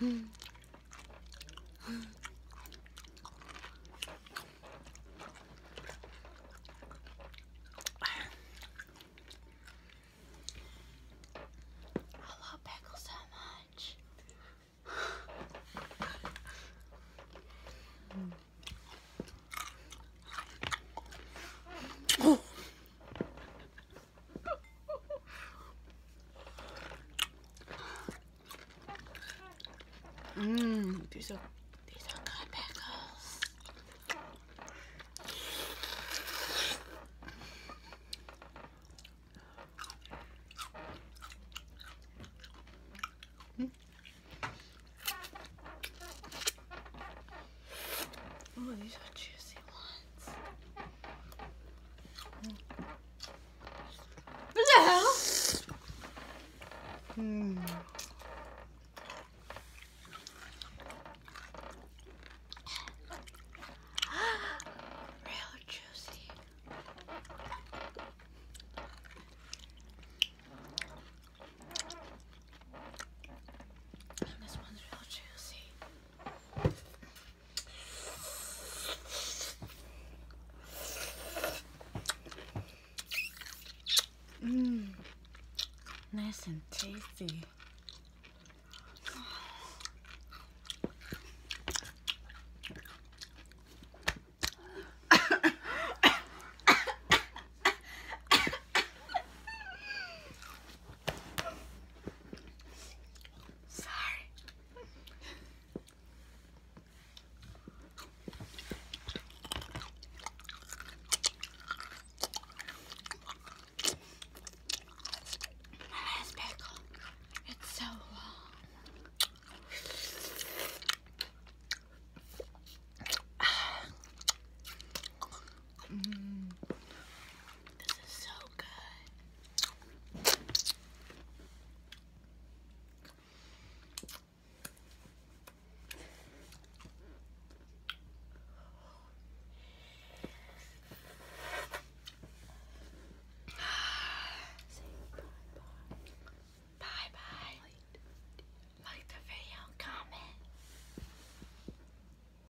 Much. Mmm, these are these are good pickles. Oh, these are juicy ones. What the hell? Hmm. Real juicy. And this one's real juicy. Mmm. Nice and tasty.